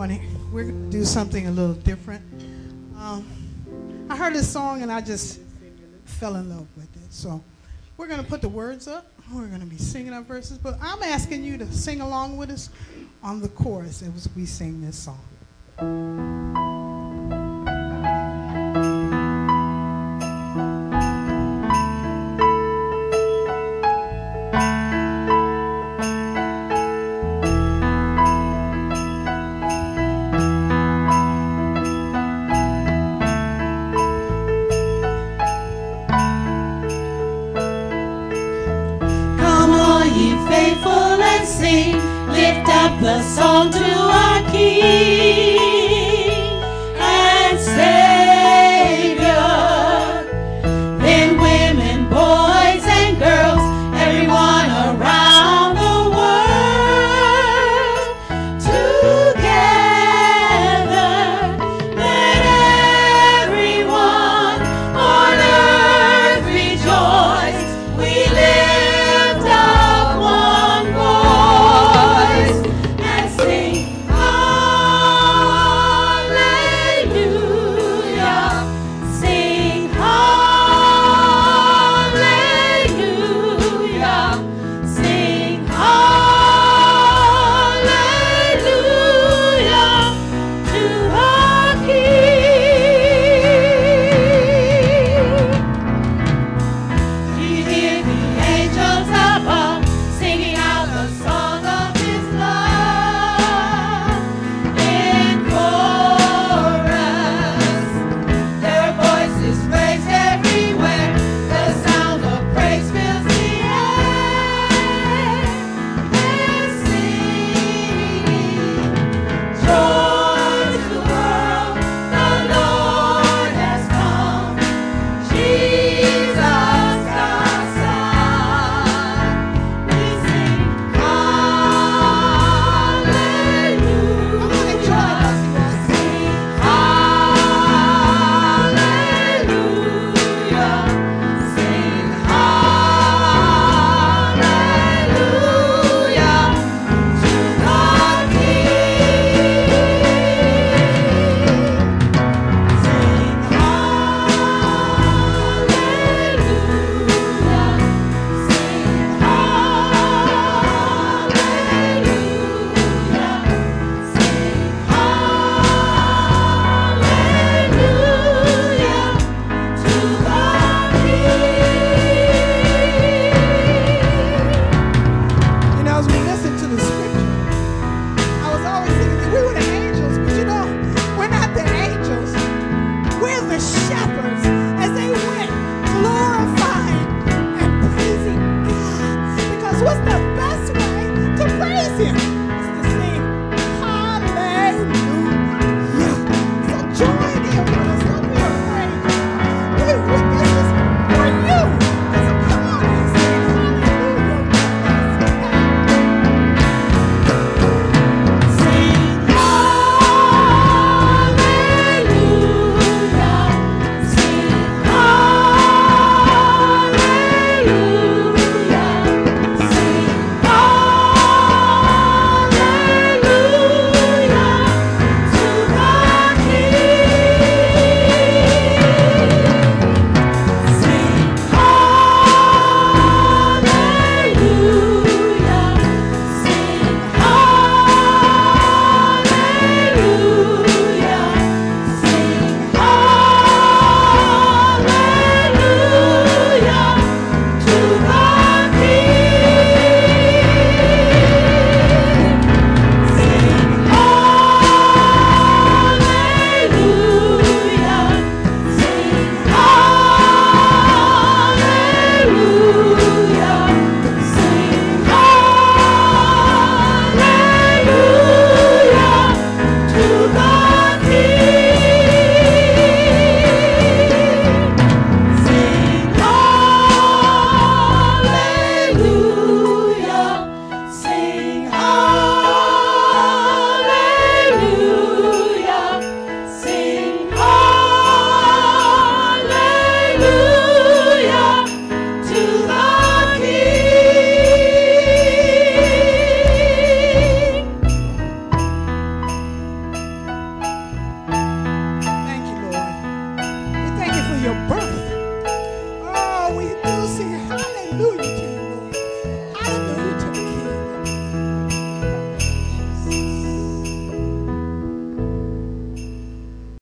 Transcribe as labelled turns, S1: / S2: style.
S1: We're going to do something a little different. Um, I heard this song and I just fell in love with it. So we're going to put the words up. We're going to be singing our verses, but I'm asking you to sing along with us on the chorus as we sing this song.
S2: Faithful, and sing. Lift up the song to our King.
S1: It's the best way to praise Him? It's to sing Hallelujah. Join